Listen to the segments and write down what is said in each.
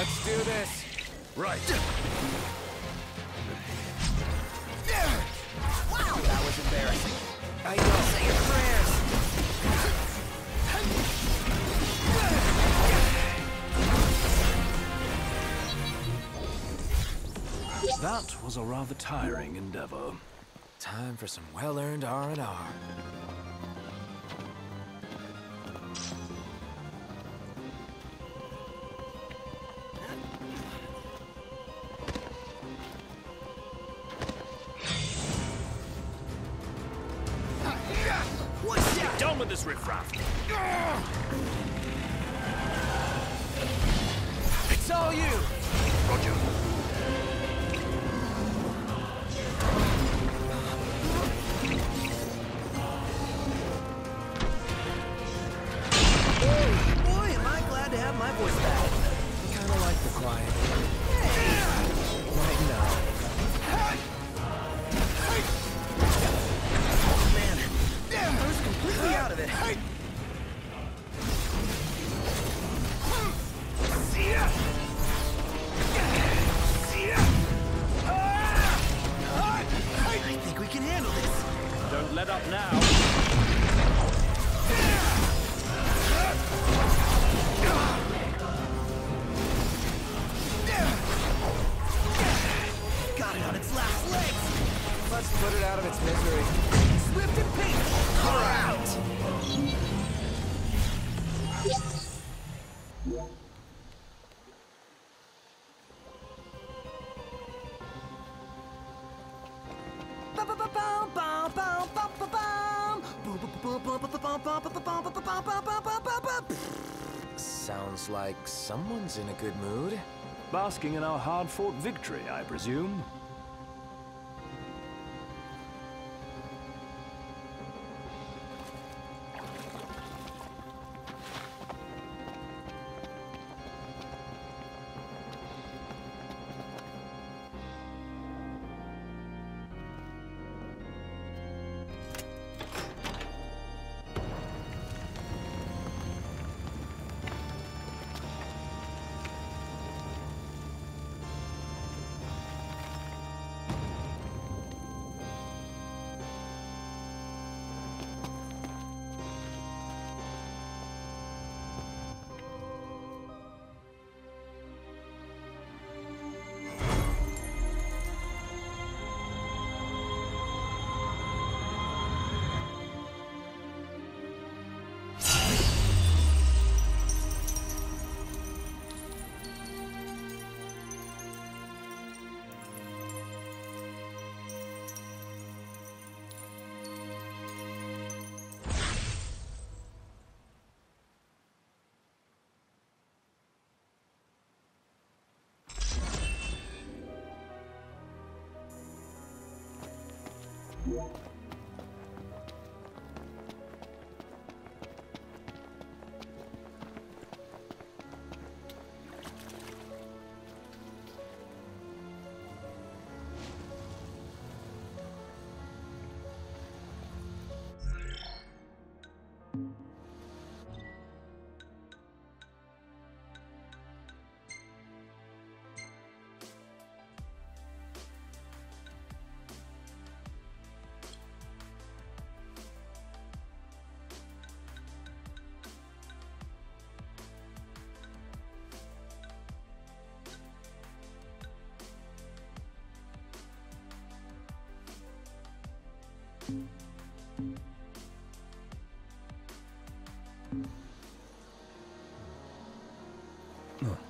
Let's do this. Right. Wow, that was embarrassing. I know. Say your prayers. That was a rather tiring endeavor. Time for some well-earned R&R. Completely like someone's in a good mood. Basking in our hard-fought victory, I presume. Yeah. 嗯。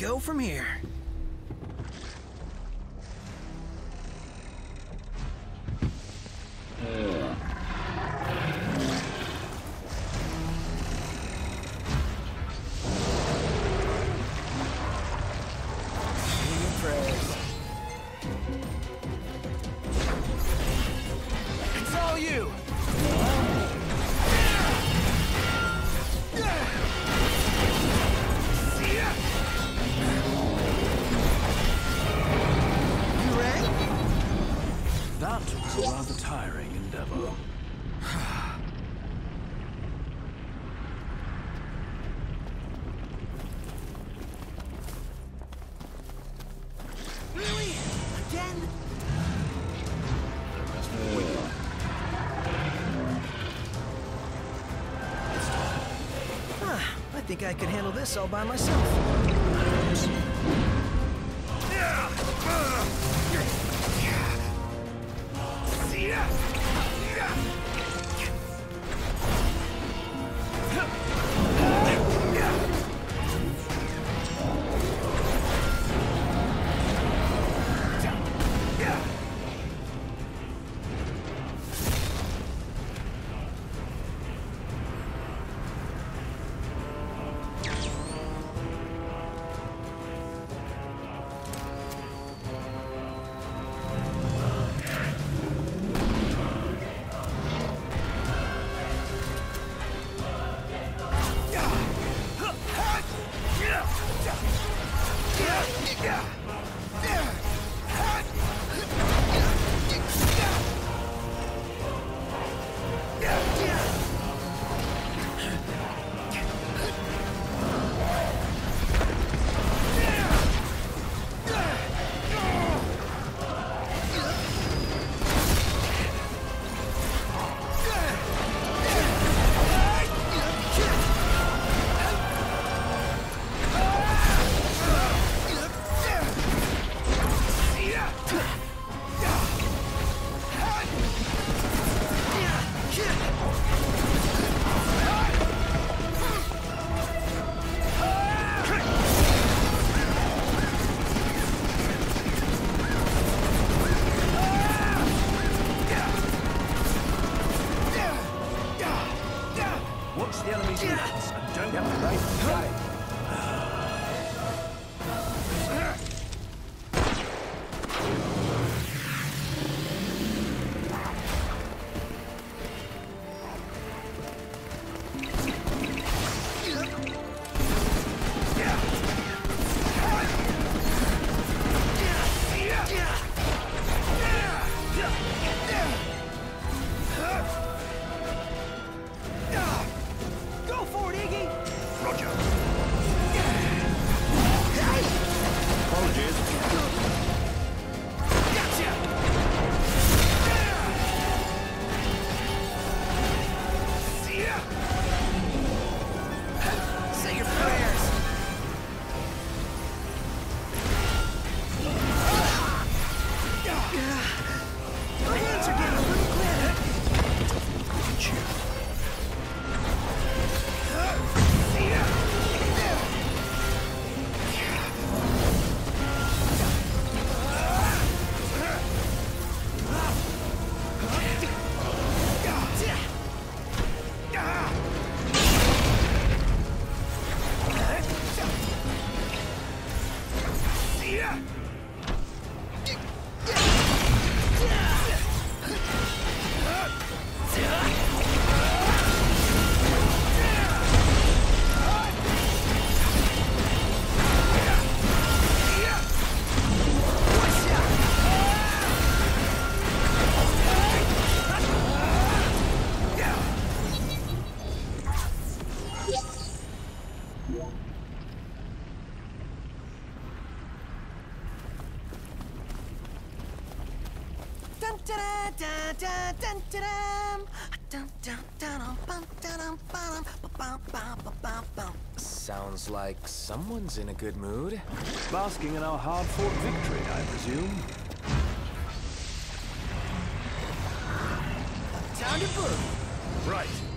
go from here? think I could handle this all by myself. Yeah. Uh, yeah. Sounds like someone's in a good mood. Basking in our hard-fought victory, I presume. Time to move. Right.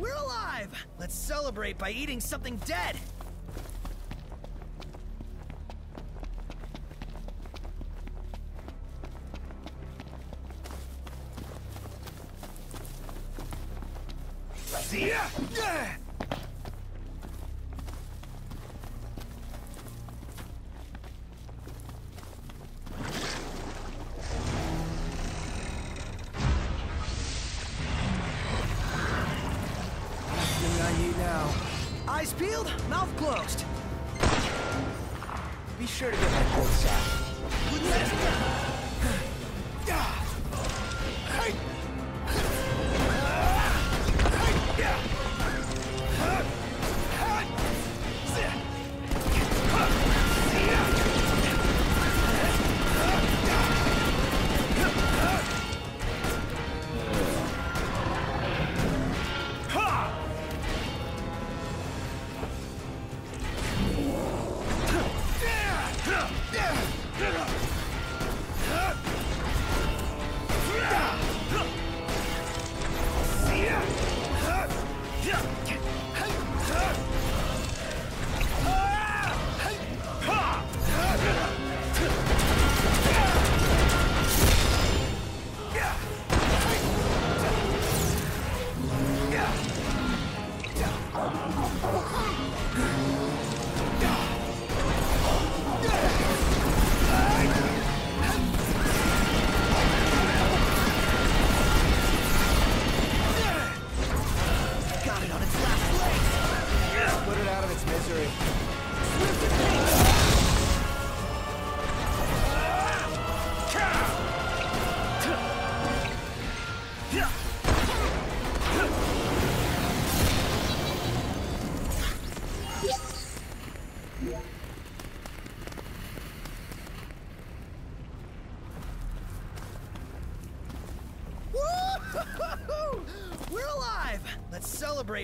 We're alive! Let's celebrate by eating something dead!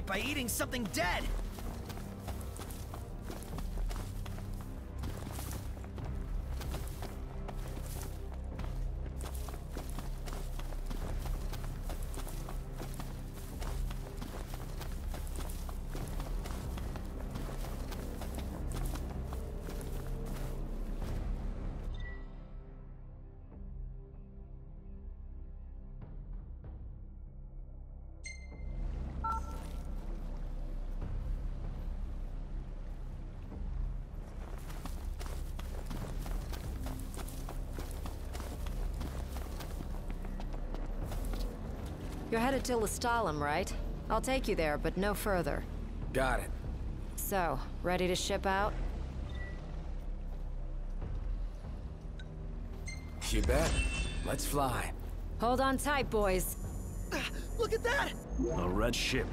By eating something dead! You're headed to Lestallum, right? I'll take you there, but no further. Got it. So, ready to ship out? You bet. Let's fly. Hold on tight, boys. Look at that! A red ship.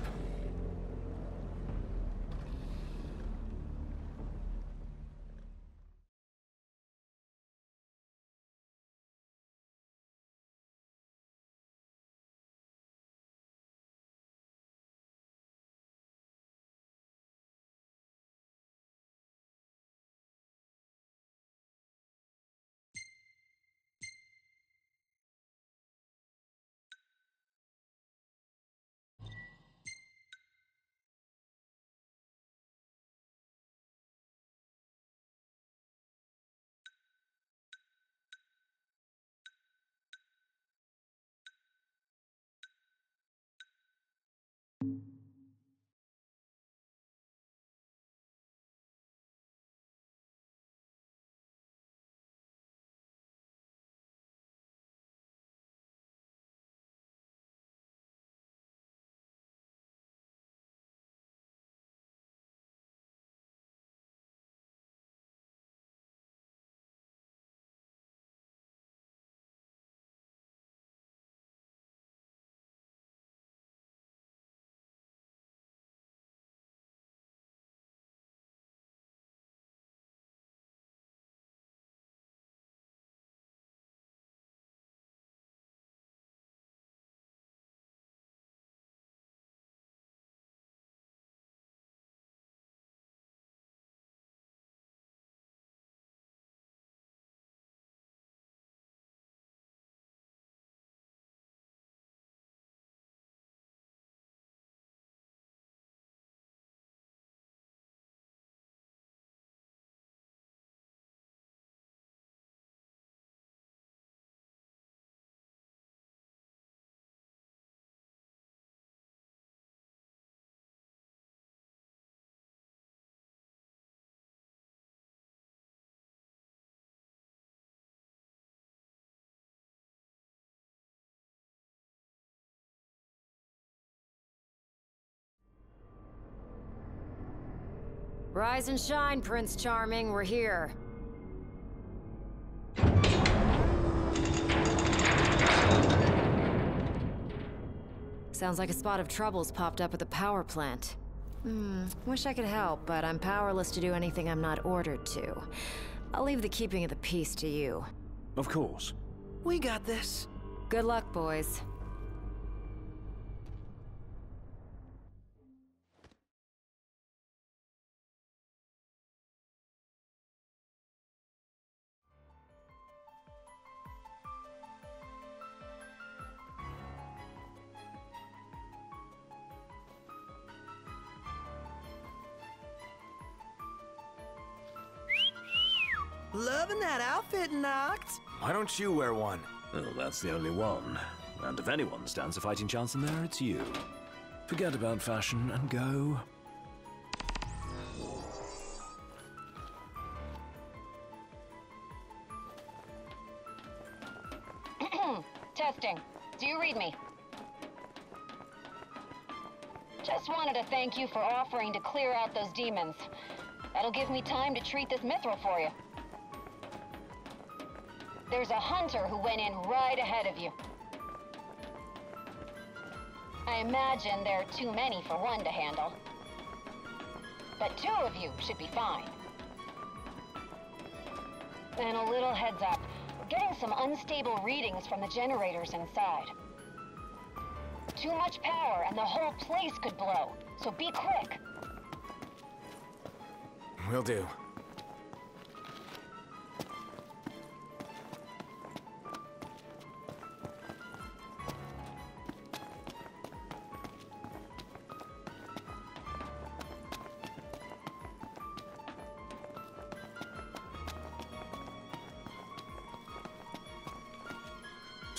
Rise and shine, Prince Charming. We're here. Sounds like a spot of trouble's popped up at the power plant. Hmm, wish I could help, but I'm powerless to do anything I'm not ordered to. I'll leave the keeping of the peace to you. Of course. We got this. Good luck, boys. That outfit, Noct. Why don't you wear one? Well, that's the only one. And if anyone stands a fighting chance in there, it's you. Forget about fashion and go. Testing. Do you read me? Just wanted to thank you for offering to clear out those demons. That'll give me time to treat this mithril for you. There's a hunter who went in right ahead of you. I imagine there are too many for one to handle. But two of you should be fine. And a little heads up. We're getting some unstable readings from the generators inside. Too much power and the whole place could blow. So be quick. Will do.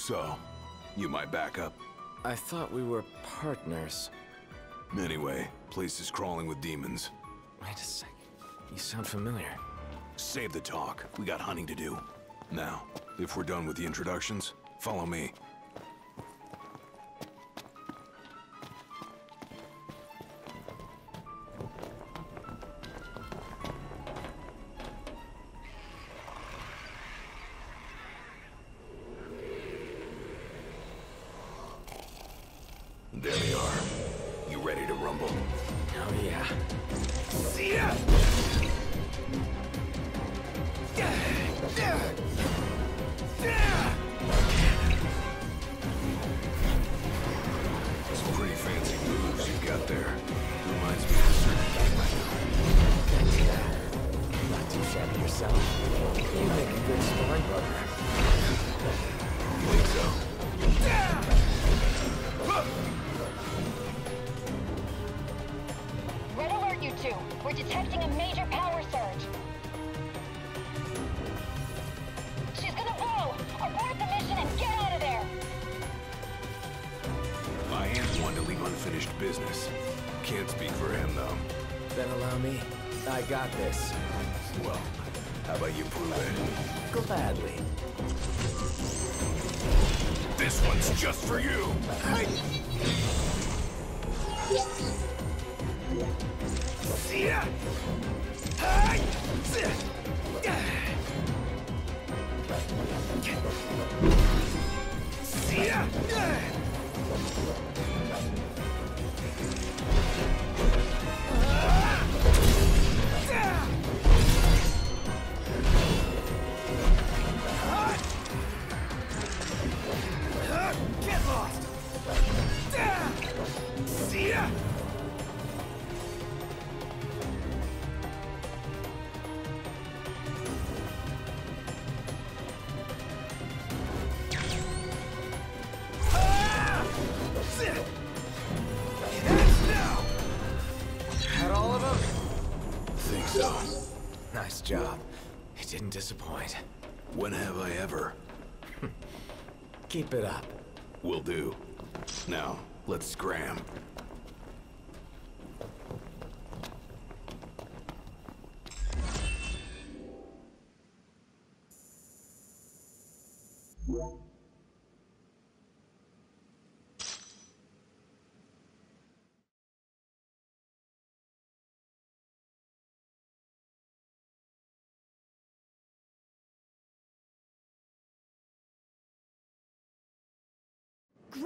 So, you my backup? I thought we were partners. Anyway, place is crawling with demons. Wait a sec. You sound familiar. Save the talk. We got hunting to do. Now, if we're done with the introductions, follow me. See Keep it up. Will do. Now, let's scram.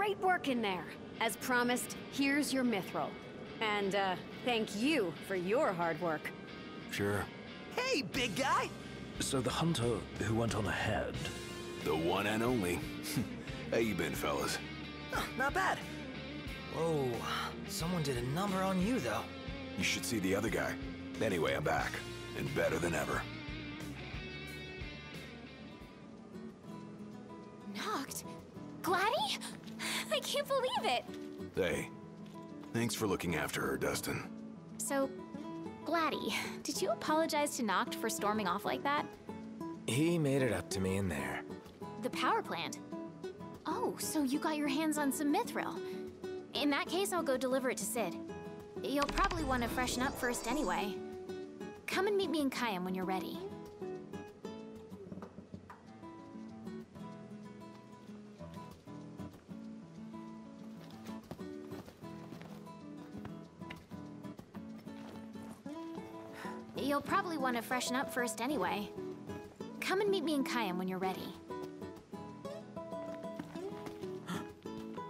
Great work in there. As promised, here's your mithril. And, uh, thank you for your hard work. Sure. Hey, big guy! So the hunter who went on ahead. The one and only. How you been, fellas? Oh, not bad. Whoa, someone did a number on you, though. You should see the other guy. Anyway, I'm back. And better than ever. Noct? Gladdy? I can't believe it! Hey, thanks for looking after her, Dustin. So, Gladdy, did you apologize to Noct for storming off like that? He made it up to me in there. The power plant? Oh, so you got your hands on some mithril. In that case, I'll go deliver it to Cid. You'll probably want to freshen up first anyway. Come and meet me in Caem when you're ready. Want to freshen up first anyway. Come and meet me in Caem when you're ready.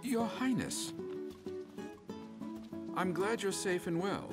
Your Highness. I'm glad you're safe and well.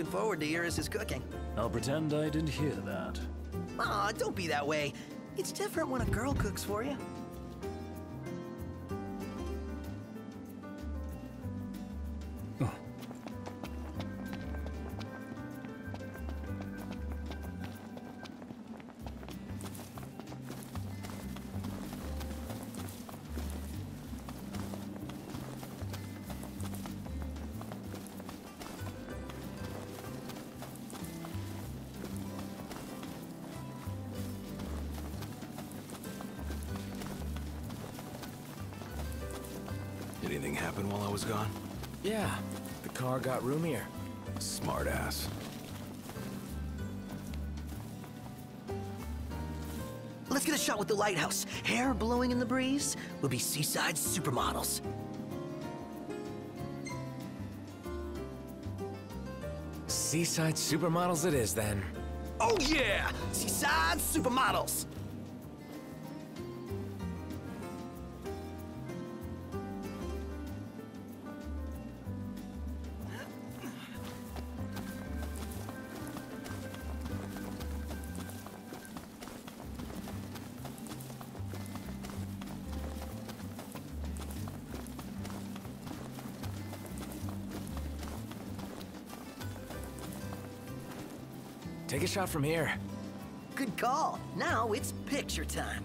Looking forward to Iris' cooking. I'll pretend I didn't hear that. Aw, don't be that way. It's different when a girl cooks for you. Got roomier. Smart ass. Let's get a shot with the lighthouse. Hair blowing in the breeze. We'll be seaside supermodels. Seaside supermodels it is then. Oh yeah! Seaside supermodels! Take a shot from here. Good call. Now it's picture time.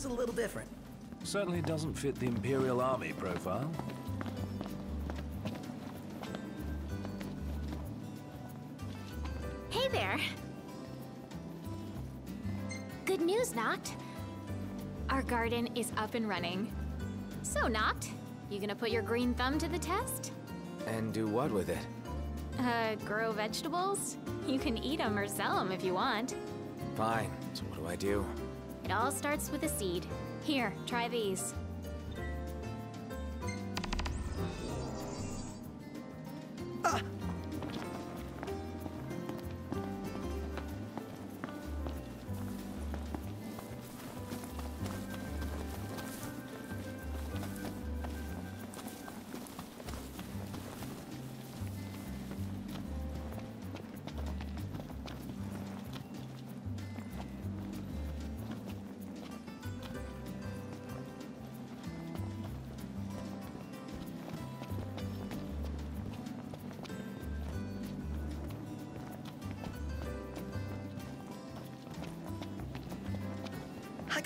He's a little different. Certainly doesn't fit the Imperial Army profile. Hey there! Good news, Noct. Garden is up and running. So, Noct, you gonna put your green thumb to the test? And do what with it? Uh, grow vegetables? You can eat them or sell them if you want. Fine. So what do I do? It all starts with a seed. Here, try these.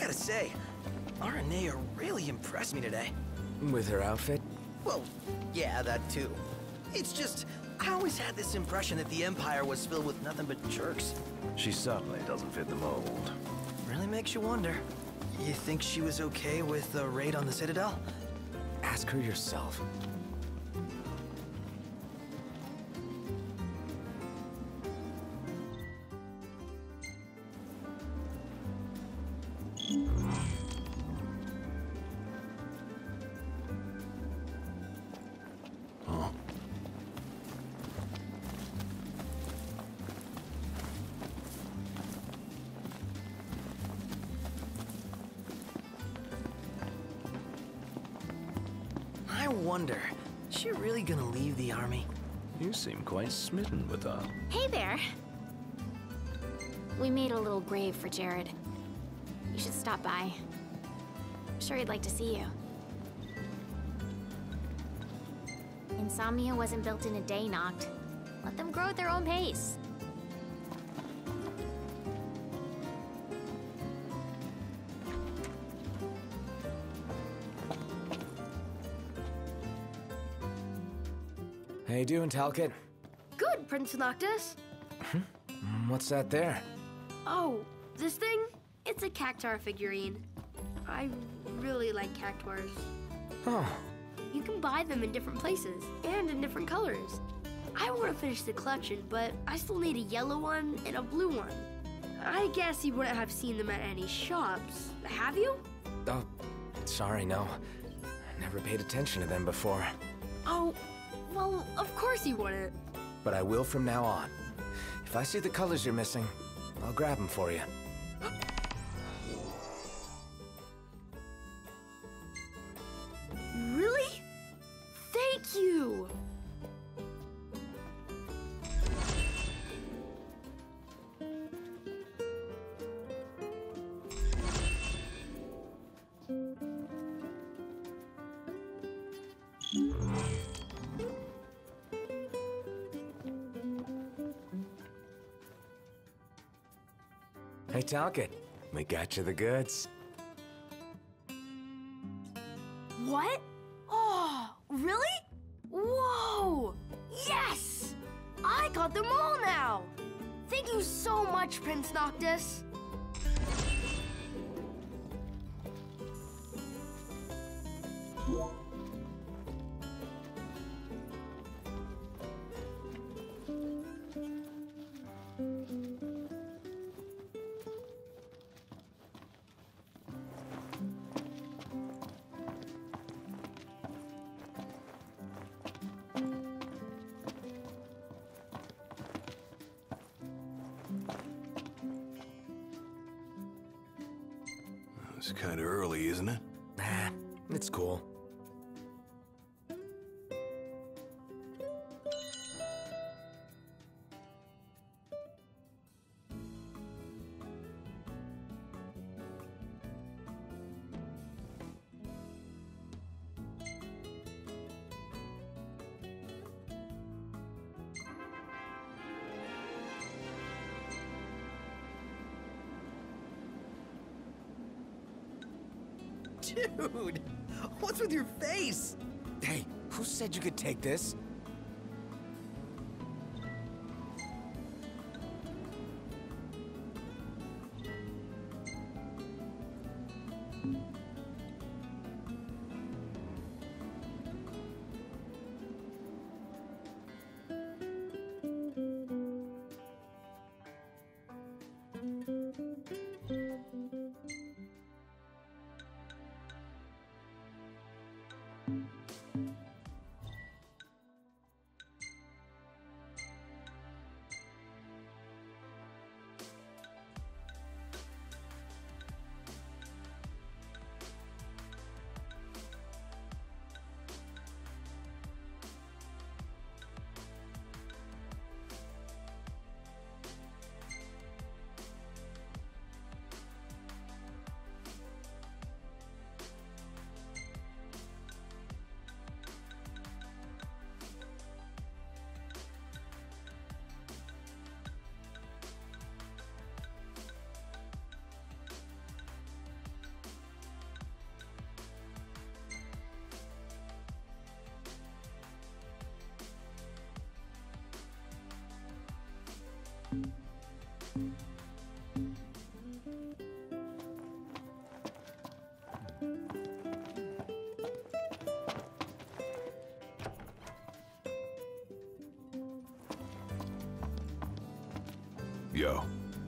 Gotta say, Aranea really impressed me today. With her outfit? Well, yeah, that too. It's just, I always had this impression that the Empire was filled with nothing but jerks. She certainly doesn't fit the mold. Really makes you wonder. You think she was okay with the raid on the Citadel? Ask her yourself. Quite smitten with her. Hey there. We made a little grave for Jared. You should stop by. I'm sure he'd like to see you. Insomnia wasn't built in a day, Noct. Let them grow at their own pace. How you doing, Talcott? Good, Noctis. Mm, What's that there? Oh, this thing? It's a Cactuar figurine. I really like Cactuars. Oh, You can buy them in different places and in different colors. I want to finish the collection, but I still need a yellow one and a blue one. I guess you wouldn't have seen them at any shops, have you? oh, sorry, no. I never paid attention to them before. Oh, well, of course you wouldn't. But I will from now on. If I see the colors you're missing, I'll grab them for you. Talcott, we got you the goods. What? Oh, really? Whoa! Yes! I got them all now! Thank you so much, Prince Noctis. Dude, what's with your face? Hey, who said you could take this?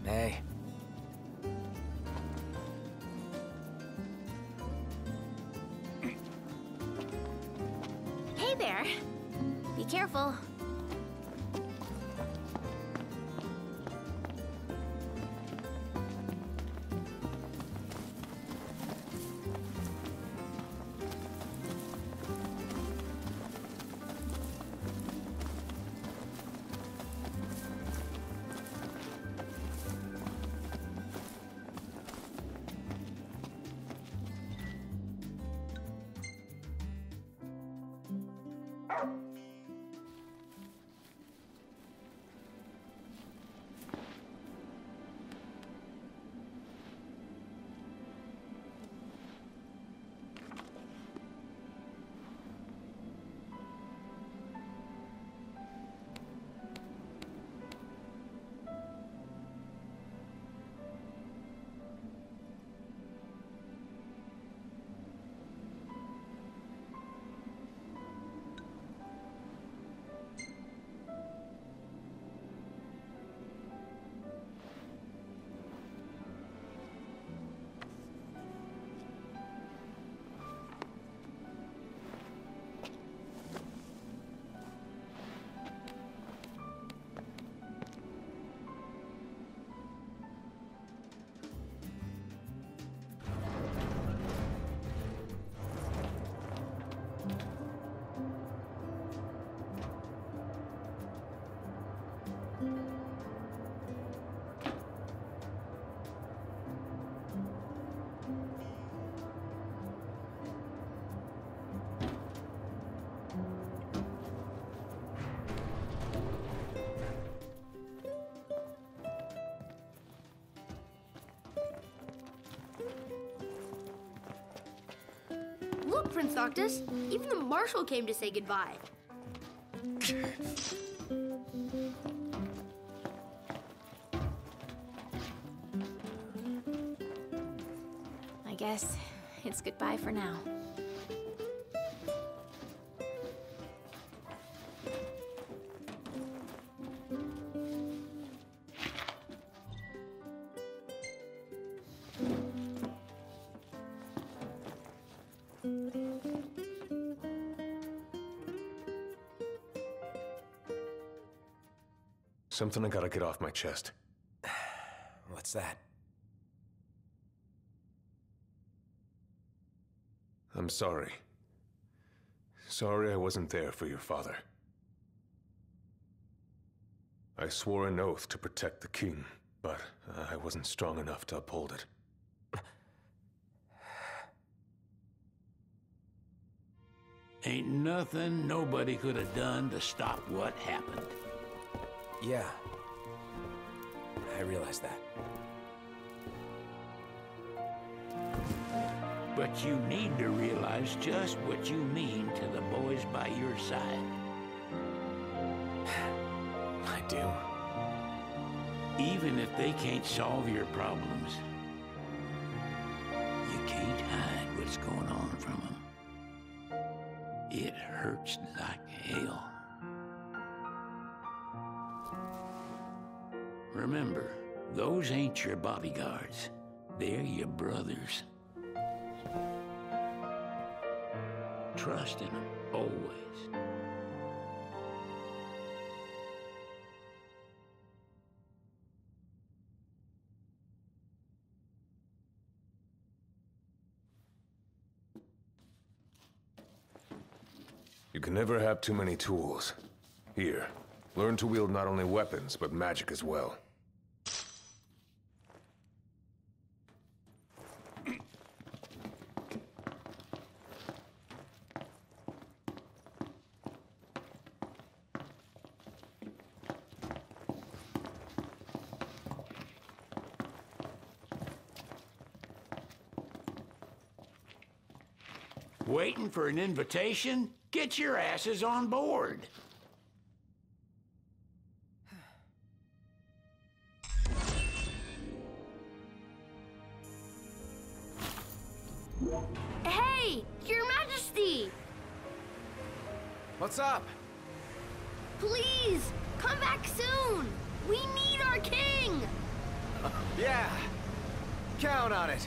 Hey Even the Marshal came to say goodbye. I guess it's goodbye for now. Something I gotta get off my chest. What's that? I'm sorry. Sorry I wasn't there for your father. I swore an oath to protect the king, but I wasn't strong enough to uphold it. Ain't nothing nobody could have done to stop what happened. Yeah. I realize that. But you need to realize just what you mean to the boys by your side. I do. Even if they can't solve your problems, you can't hide what's going on from them. It hurts like hell. Remember, those ain't your bodyguards. They're your brothers. Trust in them, always. You can never have too many tools. Here, learn to wield not only weapons, but magic as well. For an invitation? Get your asses on board. Hey, Your Majesty! What's up? Please, come back soon! We need our king! Yeah. Count on it.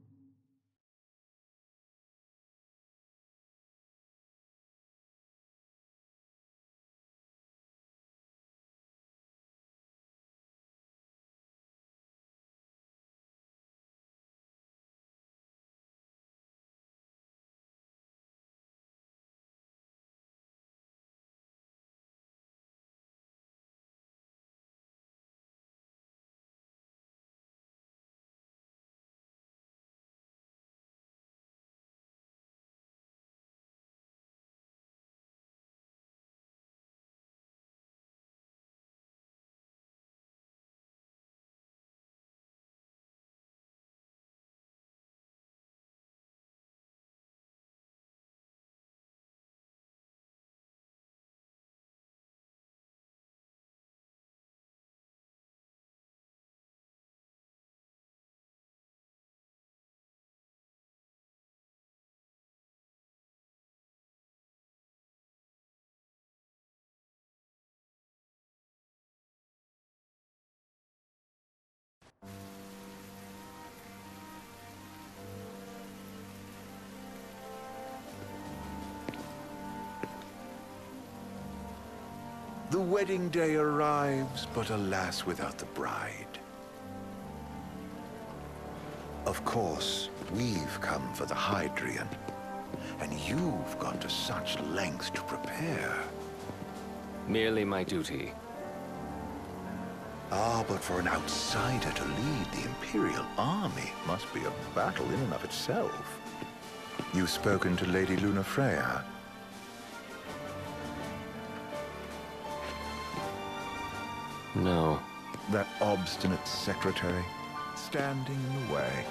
The wedding day arrives, but alas, without the bride. Of course, we've come for the Hydraean. And you've gone to such lengths to prepare. Merely my duty. Ah, but for an outsider to lead the Imperial army must be a battle in and of itself. You've spoken to Lady Lunafreya. No. That obstinate secretary, standing in the way,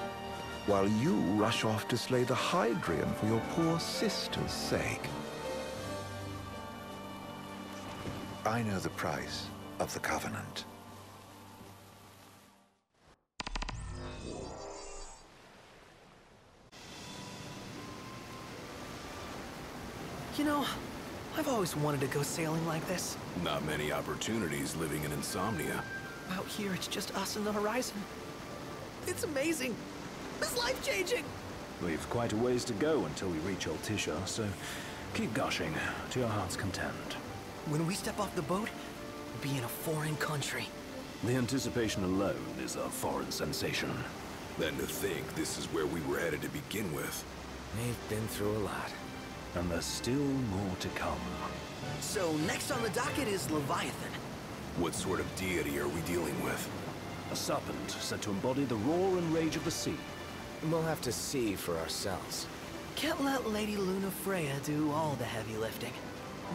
while you rush off to slay the Hydraean for your poor sister's sake. I know the price of the Covenant. Always wanted to go sailing like this. Not many opportunities living in insomnia. Out here, it's just us and the horizon. It's amazing. It's life-changing. We've quite a ways to go until we reach Altissia, so keep gushing to your heart's content. When we step off the boat, we'll be in a foreign country. The anticipation alone is a foreign sensation. Then to think this is where we were headed to begin with. We've been through a lot. And there's still more to come. So next on the docket is Leviathan. What sort of deity are we dealing with? A serpent said to embody the roar and rage of the sea. We'll have to see for ourselves. Can't let Lady Lunafreya do all the heavy lifting.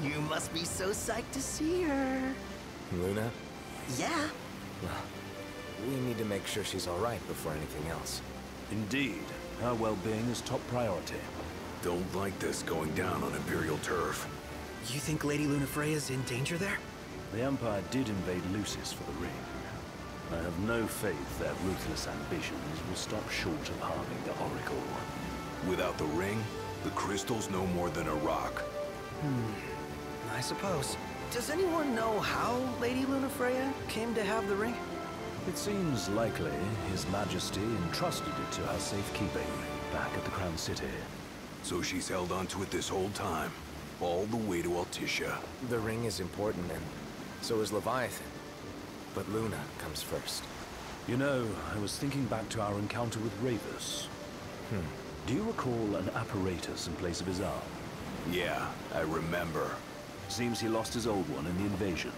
You must be so psyched to see her. Luna? Yeah. Well, we need to make sure she's all right before anything else. Indeed. Her well-being is top priority. Don't like this going down on Imperial turf. You think Lady Lunafreya's in danger there? The Empire did invade Lucis for the ring. I have no faith their ruthless ambitions will stop short of harming the Oracle. Without the ring, the crystal's no more than a rock. Hmm. I suppose. Does anyone know how Lady Lunafreya came to have the ring? It seems likely His Majesty entrusted it to her safekeeping back at the Crown City. So she's held onto it this whole time, all the way to Altissia. The ring is important, and so is Leviathan. But Luna comes first. You know, I was thinking back to our encounter with Ravus. Hmm. Do you recall an apparatus in place of his arm? Yeah, I remember. Seems he lost his old one in the invasion.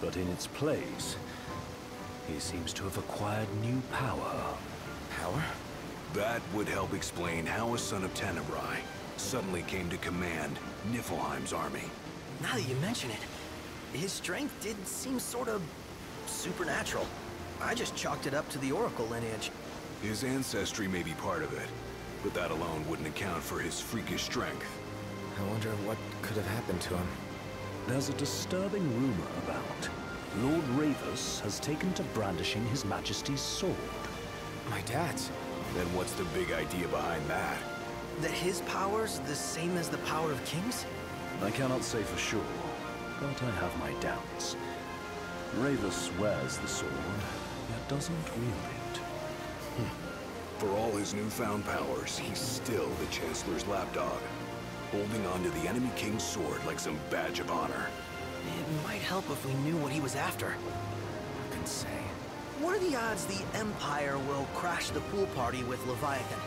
But in its place, he seems to have acquired new power. Power? That would help explain how a son of Tenebrae suddenly came to command Niflheim's army. Now that you mention it, his strength did seem sort of supernatural. I just chalked it up to the Oracle lineage. His ancestry may be part of it, but that alone wouldn't account for his freakish strength. I wonder what could have happened to him. There's a disturbing rumor about Lord Ravus has taken to brandishing His Majesty's sword. My dad's? Then what's the big idea behind that? That his power's the same as the power of kings? I cannot say for sure, but I have my doubts. Ravus wears the sword, yet doesn't wield it. Hmm. For all his newfound powers, he's still the Chancellor's lapdog, holding on to the enemy king's sword like some badge of honor. It might help if we knew what he was after. Who can say? What are the odds the Empire will crash the pool party with Leviathan?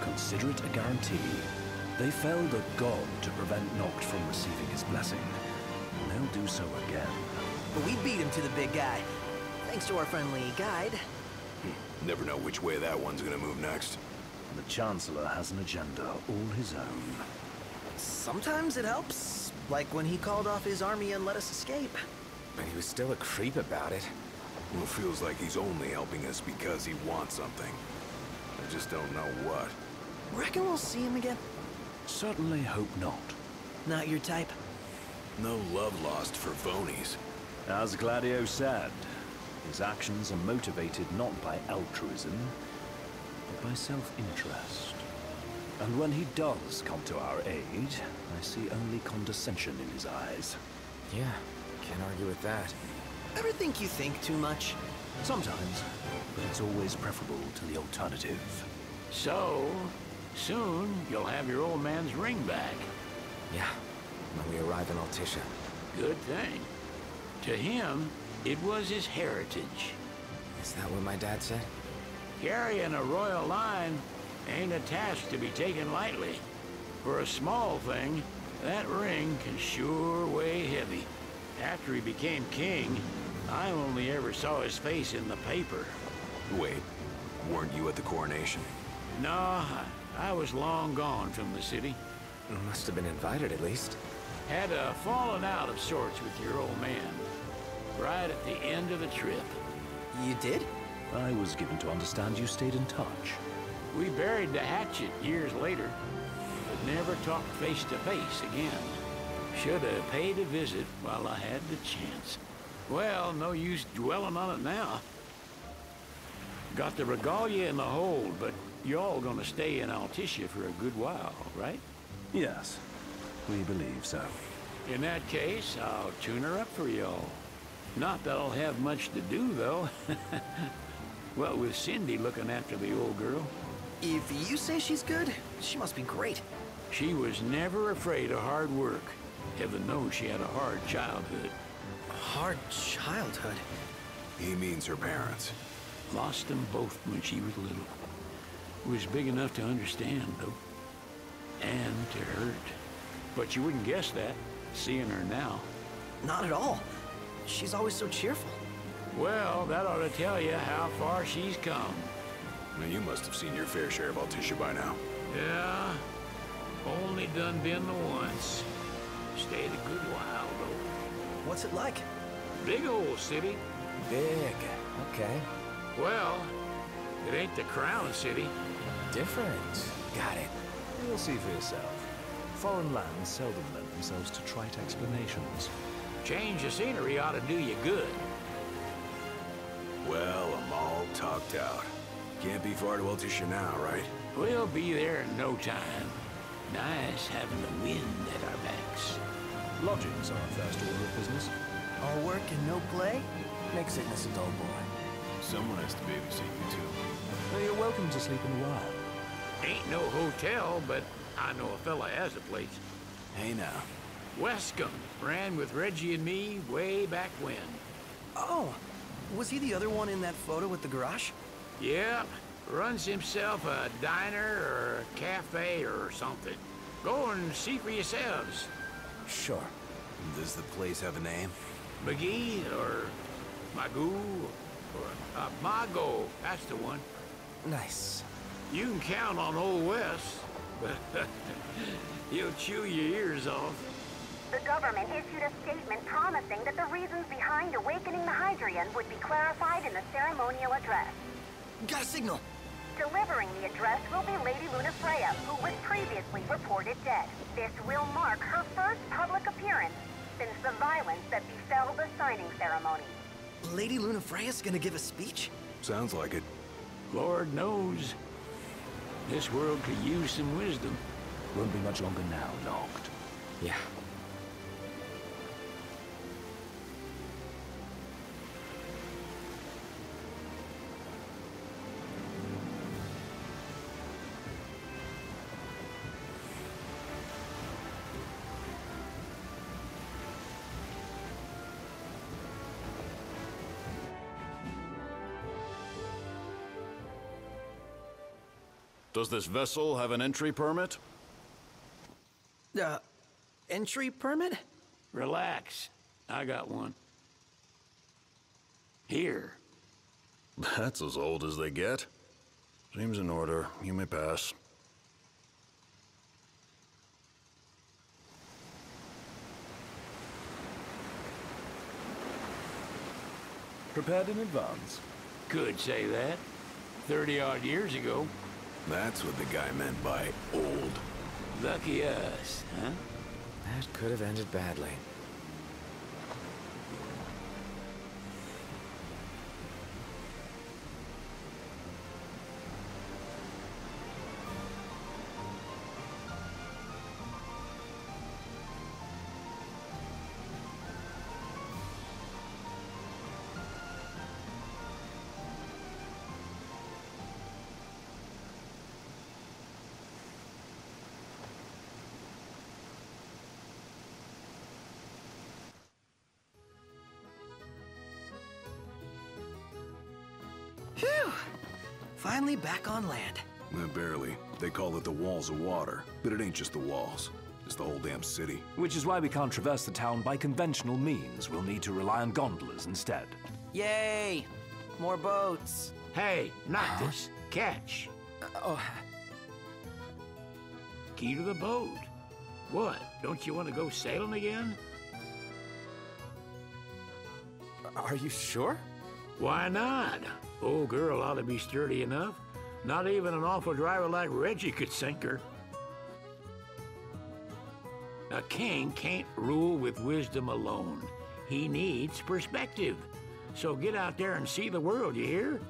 Consider it a guarantee. They felled a god to prevent Noct from receiving his blessing. And they'll do so again. But we beat him to the big guy. Thanks to our friendly guide. Hmm, never know which way that one's gonna move next. The Chancellor has an agenda all his own. Sometimes it helps. Like when he called off his army and let us escape. But he was still a creep about it. Well, feels like he's only helping us because he wants something. I just don't know what. Reckon we'll see him again? Certainly hope not. Not your type? No love lost for phonies. As Gladio said, his actions are motivated not by altruism, but by self-interest. And when he does come to our aid, I see only condescension in his eyes. Yeah, can't argue with that. Ever think you think too much? Sometimes, but it's always preferable to the alternative. So, soon you'll have your old man's ring back. Yeah, when we arrive in Altissia. Good thing. To him, it was his heritage. Is that what my dad said? Carrying a royal line ain't a task to be taken lightly. For a small thing, that ring can sure weigh heavy. After he became king, I only ever saw his face in the paper. Wait, weren't you at the coronation? No, I, I was long gone from the city. Must have been invited at least. Had a falling out of sorts with your old man. Right at the end of the trip. You did? I was given to understand you stayed in touch. We buried the hatchet years later, but never talked face to face again. Should have paid a visit while I had the chance. Well, no use dwelling on it now. Got the regalia in the hold, but y'all gonna stay in Altissia for a good while, right? Yes, we believe so. In that case, I'll tune her up for y'all. Not that I'll have much to do, though. well, with Cindy looking after the old girl. If you say she's good, she must be great. She was never afraid of hard work. Heaven knows she had a hard childhood. Hard childhood? He means her parents. Lost them both when she was little. Was big enough to understand, though. And to hurt. But you wouldn't guess that, seeing her now. Not at all. She's always so cheerful. Well, that ought to tell you how far she's come. Now, you must have seen your fair share of Altissia by now. Yeah, only done been the once. Stayed a good while, though. What's it like? Big old city. Big. Okay. Well, it ain't the Crown City. Different. Got it. You'll see for yourself. Foreign lands seldom lend themselves to trite explanations. Change of scenery ought to do you good. Well, I'm all talked out. Can't be far to Altissia now, right? We'll be there in no time. Nice having the wind at our backs. Lodgings are our first order of business. All work and no play? Makes Noctis a dull boy. Someone has to babysit you, too. Well, you're welcome to sleep in the wild. Ain't no hotel, but I know a fella has a place. Hey now. Weskham ran with Reggie and me way back when. Oh, was he the other one in that photo with the garage? Yep, runs himself a diner or a cafe or something. Go and see for yourselves. Sure. Does the place have a name? McGee or Magoo or uh, Maagho, that's the one. Nice. You can count on Old Wes, but he'll chew your ears off. The government issued a statement promising that the reasons behind awakening the Hydraean would be clarified in the ceremonial address. Got a signal! Delivering the address will be Lady Lunafreya, who was previously reported dead. This will mark her first public appearance since the violence that befell the signing ceremony. Lady Lunafreya's gonna give a speech? Sounds like it. Lord knows. This world could use some wisdom. Won't be much longer now, Noct. Yeah. Does this vessel have an entry permit? Uh, entry permit? Relax. I got one. Here. That's as old as they get. Seems in order. You may pass. Prepared in advance? Could say that. 30 odd years ago. That's what the guy meant by old. Lucky us, huh? That could have ended badly. Finally back on land. Eh, barely. They call it the Walls of Water, but it ain't just the walls. It's the whole damn city. Which is why we can't traverse the town by conventional means. We'll need to rely on gondolas instead. Yay! More boats. Hey, not this. Catch. oh. Key to the boat. What? Don't you want to go sailing again? Are you sure? Why not? Old girl ought to be sturdy enough. Not even an awful driver like Reggie could sink her. A king can't rule with wisdom alone. He needs perspective. So get out there and see the world, you hear?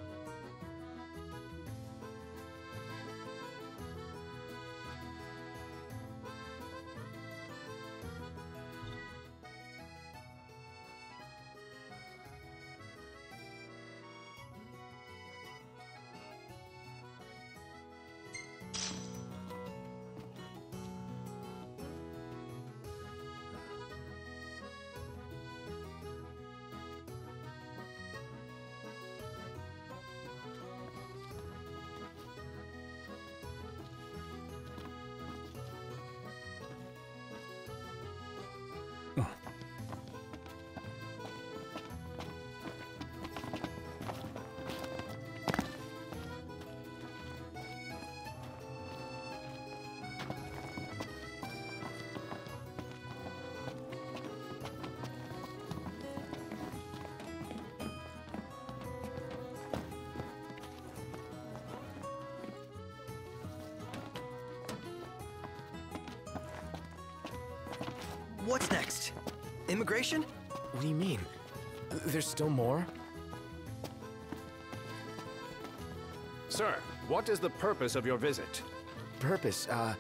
What's next? Immigration? What do you mean? There's still more? Sir, what is the purpose of your visit? Purpose, uh...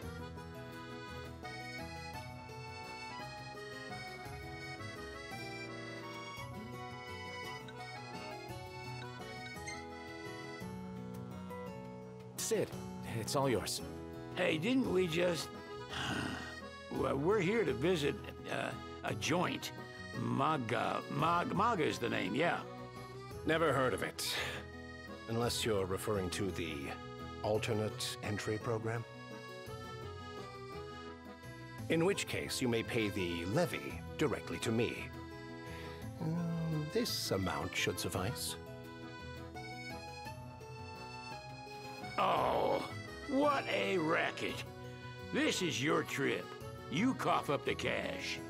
Cid, it's all yours. Hey, didn't we just... well, we're here to visit uh, a joint. Maga... Mag... Maga is the name, yeah. Never heard of it. Unless you're referring to the alternate entry program? In which case, you may pay the levy directly to me. Mm, this amount should suffice. Oh, what a racket. This is your trip. You cough up the cash.